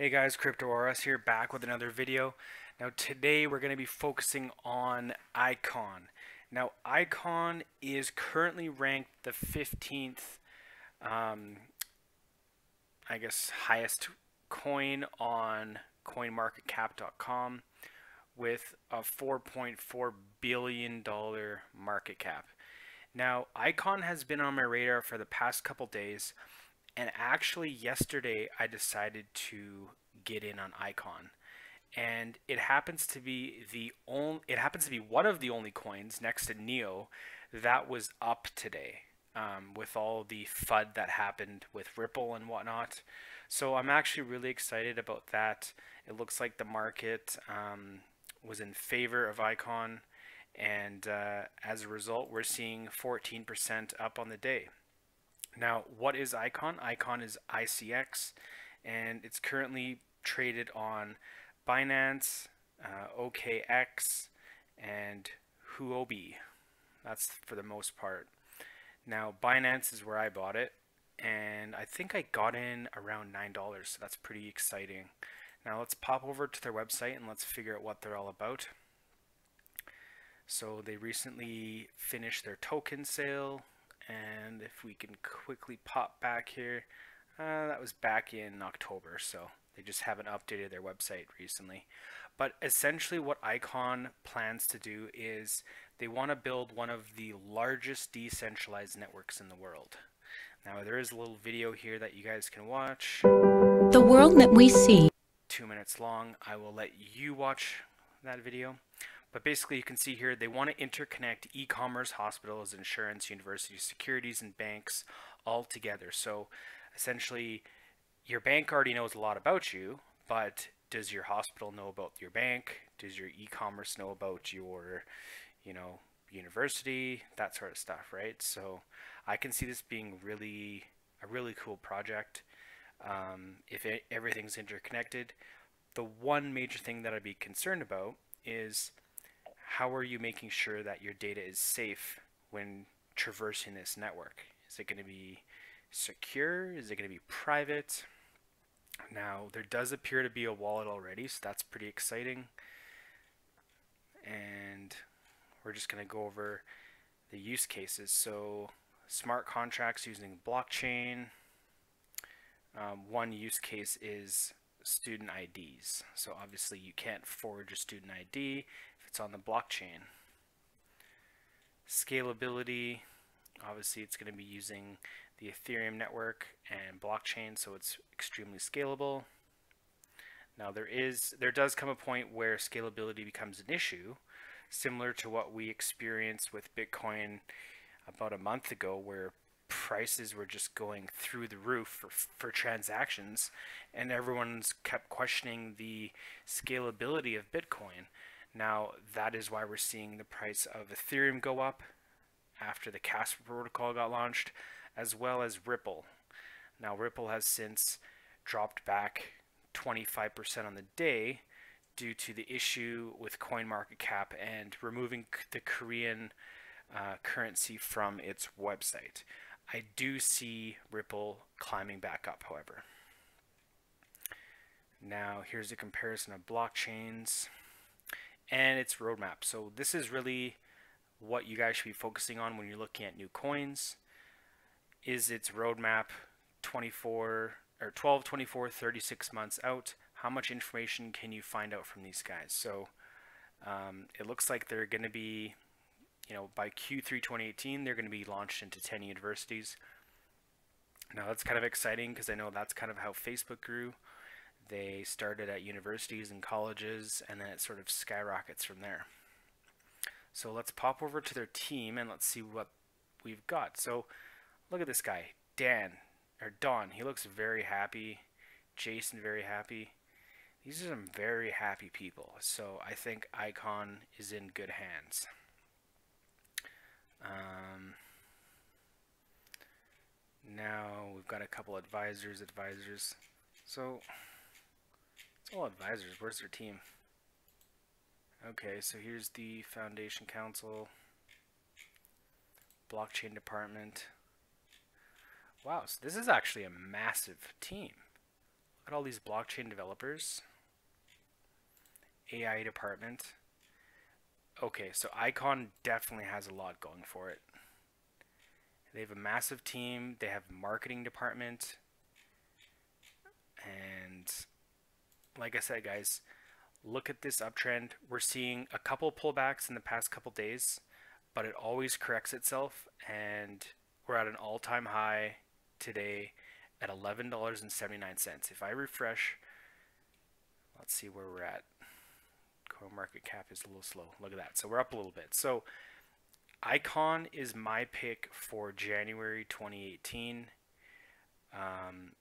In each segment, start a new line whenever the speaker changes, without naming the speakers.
Hey guys, CryptoRS here, back with another video. Now today we're going to be focusing on Icon. Now Icon is currently ranked the 15th, um, I guess, highest coin on CoinMarketCap.com with a 4.4 billion dollar market cap. Now Icon has been on my radar for the past couple days and actually yesterday I decided to get in on Icon. And it happens to be the only it happens to be one of the only coins next to Neo that was up today. Um, with all the FUD that happened with Ripple and whatnot. So I'm actually really excited about that. It looks like the market um, was in favor of Icon, and uh, as a result, we're seeing 14% up on the day. Now, what is Icon? Icon is ICX, and it's currently traded on Binance, uh, OKEx, and Huobi. That's for the most part. Now, Binance is where I bought it, and I think I got in around $9, so that's pretty exciting. Now, let's pop over to their website and let's figure out what they're all about. So, they recently finished their token sale, and if we can quickly pop back here, uh, that was back in October, so they just haven't updated their website recently. But essentially, what Icon plans to do is they want to build one of the largest decentralized networks in the world. Now, there is a little video here that you guys can watch.
The world that we see.
Two minutes long. I will let you watch that video. But basically, you can see here they want to interconnect e commerce, hospitals, insurance, universities, securities, and banks all together. So essentially, your bank already knows a lot about you, but does your hospital know about your bank? Does your e commerce know about your, you know, university? That sort of stuff, right? So I can see this being really a really cool project. Um, if it, everything's interconnected, the one major thing that I'd be concerned about is how are you making sure that your data is safe when traversing this network? Is it going to be secure? Is it going to be private? Now, there does appear to be a wallet already, so that's pretty exciting. And we're just going to go over the use cases. So, smart contracts using blockchain. Um, one use case is student IDs. So obviously you can't forge a student ID it's on the blockchain. Scalability, obviously it's going to be using the Ethereum network and blockchain, so it's extremely scalable. Now there is, there does come a point where scalability becomes an issue, similar to what we experienced with Bitcoin about a month ago, where prices were just going through the roof for, for transactions, and everyone's kept questioning the scalability of Bitcoin. Now, that is why we're seeing the price of Ethereum go up after the Casper protocol got launched, as well as Ripple. Now, Ripple has since dropped back 25% on the day due to the issue with CoinMarketCap and removing the Korean uh, currency from its website. I do see Ripple climbing back up, however. Now, here's a comparison of blockchains and its roadmap. So this is really what you guys should be focusing on when you're looking at new coins. Is its roadmap 24 or 12, 24, 36 months out? How much information can you find out from these guys? So um, it looks like they're going to be you know, by Q3 2018, they're going to be launched into 10 universities. Now that's kind of exciting because I know that's kind of how Facebook grew. They started at universities and colleges, and then it sort of skyrockets from there. So let's pop over to their team and let's see what we've got. So look at this guy, Dan, or Don. He looks very happy. Jason, very happy. These are some very happy people. So I think Icon is in good hands. Um, now we've got a couple advisors, advisors. So all advisors. Where's their team? Okay, so here's the Foundation Council, Blockchain Department. Wow, so this is actually a massive team. Look at all these blockchain developers. AI department. Okay, so Icon definitely has a lot going for it. They have a massive team. They have marketing department. And like I said, guys, look at this uptrend. We're seeing a couple pullbacks in the past couple days, but it always corrects itself. And we're at an all-time high today at $11.79. If I refresh, let's see where we're at. Coin market cap is a little slow. Look at that. So we're up a little bit. So Icon is my pick for January 2018. Um,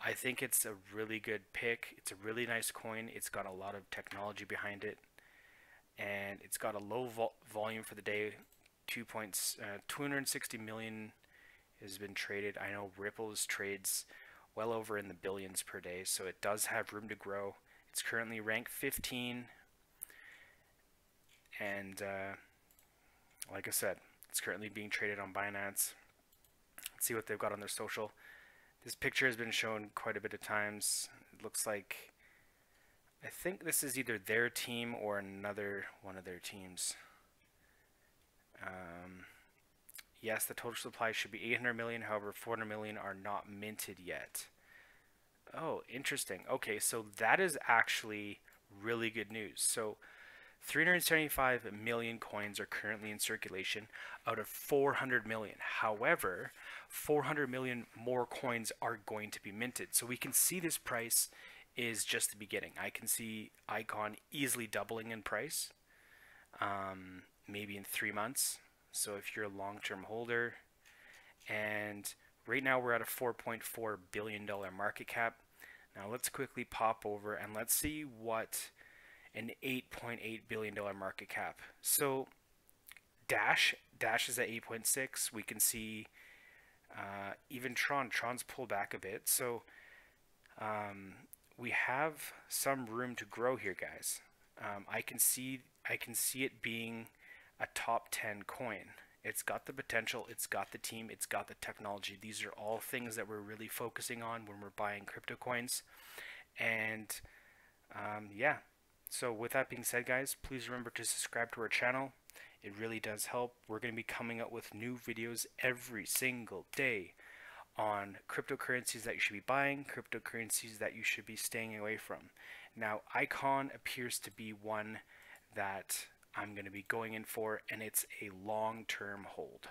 I think it's a really good pick. It's a really nice coin. It's got a lot of technology behind it, and it's got a low vol volume for the day. Two points, uh, 260 million has been traded. I know Ripple's trades well over in the billions per day, so it does have room to grow. It's currently ranked 15 and uh, like I said, it's currently being traded on Binance. Let's see what they've got on their social. This picture has been shown quite a bit of times. It looks like I think this is either their team or another one of their teams. Um, yes, the total supply should be 800 million. However, 400 million are not minted yet. Oh, interesting. Okay, so that is actually really good news. So 375 million coins are currently in circulation out of 400 million. However, 400 million more coins are going to be minted. So we can see this price is just the beginning. I can see Icon easily doubling in price, um, maybe in three months. So if you're a long-term holder, and right now we're at a 4.4 billion dollar market cap. Now let's quickly pop over and let's see what an 8.8 billion dollar market cap. So Dash Dash is at 8.6. We can see uh, even Tron Tron's pulled back a bit. So um, we have some room to grow here, guys. Um, I can see I can see it being a top 10 coin. It's got the potential, it's got the team, it's got the technology. These are all things that we're really focusing on when we're buying crypto coins. And um, yeah, so with that being said guys, please remember to subscribe to our channel. It really does help. We're going to be coming up with new videos every single day on cryptocurrencies that you should be buying, cryptocurrencies that you should be staying away from. Now, Icon appears to be one that I'm going to be going in for, and it's a long-term hold.